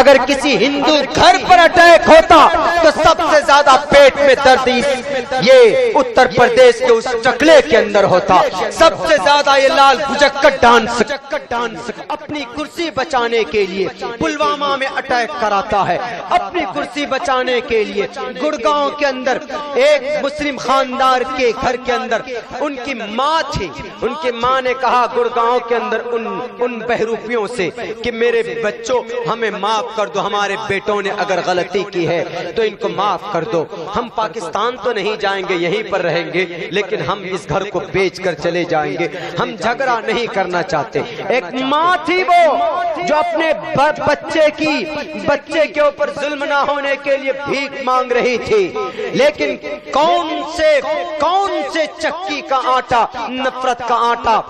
اگر کسی ہندو گھر پر اٹیک ہوتا تو سب سے زیادہ پیٹ میں درد یہ اتر پردیش کے اس چکلے کے اندر ہوتا۔ سب سے زیادہ یہ لال بجکٹ ڈانس ڈانس اپنی کرسی بچانے کے لیے پلوامہ میں اٹیک کراتا ہے۔ اپنی کرسی بچانے کے لیے گڑگاؤں کے اندر، ایک مسلم خاندار کے گھر کے اندر، ان کی ماں تھی۔ ان کی ماں نے کہا گڑگاؤں کے اندر ان ان بہروپیوں سے کہ میرے بچوں، ہمیں معاف کر دو، ہمارے بیٹوں نے اگر غلطی کی ہے تو ان کو معاف کر دو۔ ہم پاکستان تو نہیں جائیں گے، یہیں پر رہیں گے، لیکن ہم اس گھر کو بیچ کر چلے جائیں گے۔ ہم جھگڑا نہیں کرنا چاہتے۔ ایک ماں تھی وہ۔ جو اپنے بچے کی بچے کے اوپر ظلم نہ ہونے کے لیے بھیک مانگ رہی تھی۔ لیکن کون سے کون سے چکی کا آٹا نفرت کا آٹا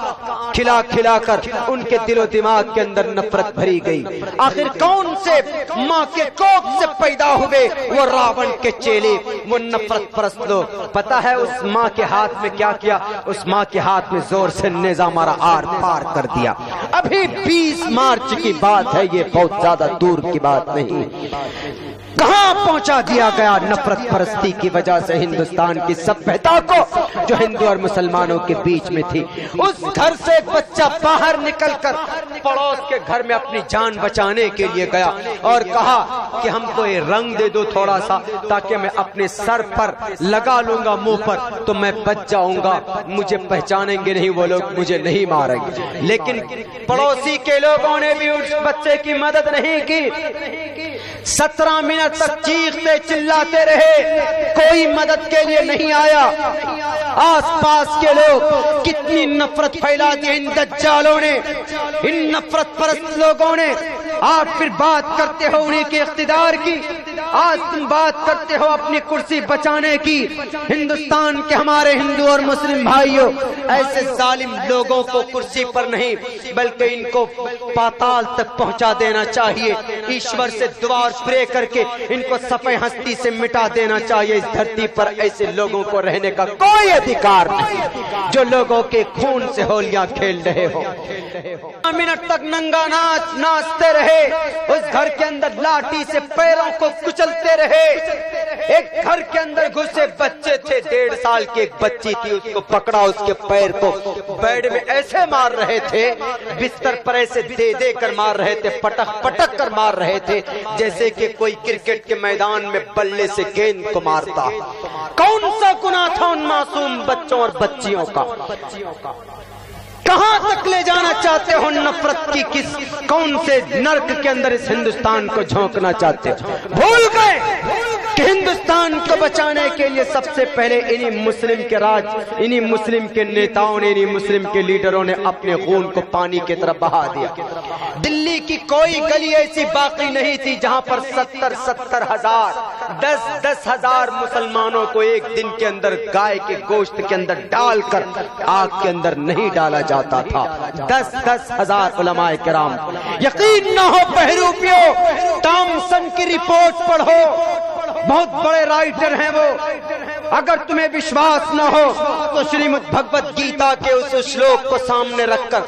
کھلا کھلا کر ان کے دل و دماغ کے اندر نفرت بھری گئی۔ آخر کون سے ماں کے کوک سے پیدا ہوئے وہ راون کے چیلے۔ وہ نفرت پرست لوگ۔ پتا ہے اس ماں کے ہاتھ میں کیا کیا؟ اس ماں کے ہاتھ میں زور سے نیزہ مارا، آر پار کر دیا۔ ابھی بیس مارچ کی بات ہے، یہ بہت زیادہ دور کی بات نہیں۔ کہاں پہنچا دیا گیا نفرت پرستی کی وجہ سے ہندوستان کی سبھیتا کو جو ہندو اور مسلمانوں کے بیچ میں تھی؟ اس گھر سے ایک بچہ باہر نکل کر پڑوس کے گھر میں اپنی جان بچانے کے لیے گیا اور کہا کہ ہم کو یہ رنگ دے دو تھوڑا سا تاکہ میں اپنے سر پر لگا لوں گا، منہ پر، تو میں بچ جاؤں گا۔ مجھے پہچانیں گے نہیں وہ لوگ، مجھے نہیں ماریں گے۔ لیکن پڑوسی کے لوگوں نے بھی اس بچے کی مدد نہیں کی۔ سترہ منٹ تک چیختے چلاتے رہے۔ کوئی مدد کے لیے نہیں آیا۔ آس پاس کے لوگ کتنی نفرت پھیلا دی ان دجالوں نے۔ ان نفرت پرست لوگوں نے۔ آپ پھر بات کرتے ہو انہیں کے اقتدار کی۔ آج تم بات کرتے ہو اپنی کرسی بچانے کی۔ ہندوستان کے ہمارے ہندو اور مسلم بھائیوں، ایسے ظالم لوگوں کو کرسی پر نہیں، بلکہ ان کو پاتال تک پہنچا دینا چاہیے۔ ایشور سے دعا اور پرے کر کے ان کو سفے ہستی سے مٹا دینا چاہیے۔ اس دھرتی پر ایسے لوگوں کو رہنے کا کوئی ادھیکار نہیں، جو لوگوں کے خون سے ہولیاں کھیل رہے ہو منٹ تک ننگا ناچ، ناچتے رہے۔ اس گھر کے اندر لاٹھی سے پیروں کو کچلتے رہے۔ ایک گھر کے اندر گھسے بچے تھے، ڈیڑھ سال کی ایک بچی تھی، اس کو پکڑا، اس کے پیر کو بیڈ میں ایسے مار رہے تھے، بستر پر ایسے دے دے کر مار رہے تھے پٹک پٹک کر مار رہے تھے، جیسے کہ کوئی کرکٹ کے میدان میں بلے سے گیند کو مارتا۔ کون سا گناہ تھا ان معصوم بچوں اور بچیوں کا؟ کہاں تک لے جانا چاہتے ہو نفرت کی کس؟ کون سے نرک کے اندر اس ہندوستان کو جھونکنا چاہتے ہو؟ بھول گئے کہ ہندوستان کو بچانے کے لیے سب سے پہلے انہی مسلم کے راج، انہی مسلم کے نیتاؤں نے، انہی مسلم کے لیڈروں نے اپنے خون کو پانی کی طرف بہا دیا۔ دلی کی کوئی گلی ایسی باقی نہیں تھی جہاں پر ستر ستر ہزار، دس دس ہزار مسلمانوں کو ایک دن کے اندر گائے کے گوشت کے اندر ڈال کر آگ کے اندر نہیں ڈالا جاتا تھا۔ دس دس ہزار علماء کرام، یقین نہ ہو پہروپیو ٹامسن کی رپورٹ پڑھو بہت بڑے رائٹر ہیں وہ۔ اگر تمہیں وشواس نہ ہو تو شریمد بھگوت گیتا کے اس شلوک کو سامنے رکھ کر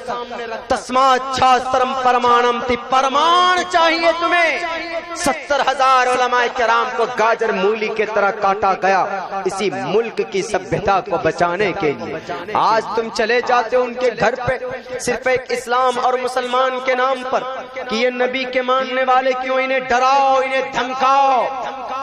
تسمات چھاسترم پرمانم تی پرمان چاہیے تمہیں۔ ستر ہزار علماء کرام کو گاجر مولی کے طرح کاٹا گیا اسی ملک کی سبھیتا کو بچانے کے لیے۔ آج تم چلے جاتے ہو ان کے گھر پہ صرف ایک اسلام اور مسلمان کے نام پر کہ یہ نبی کے ماننے والے کیوں انہیں ڈراؤ، انہیں دھمکاؤ؟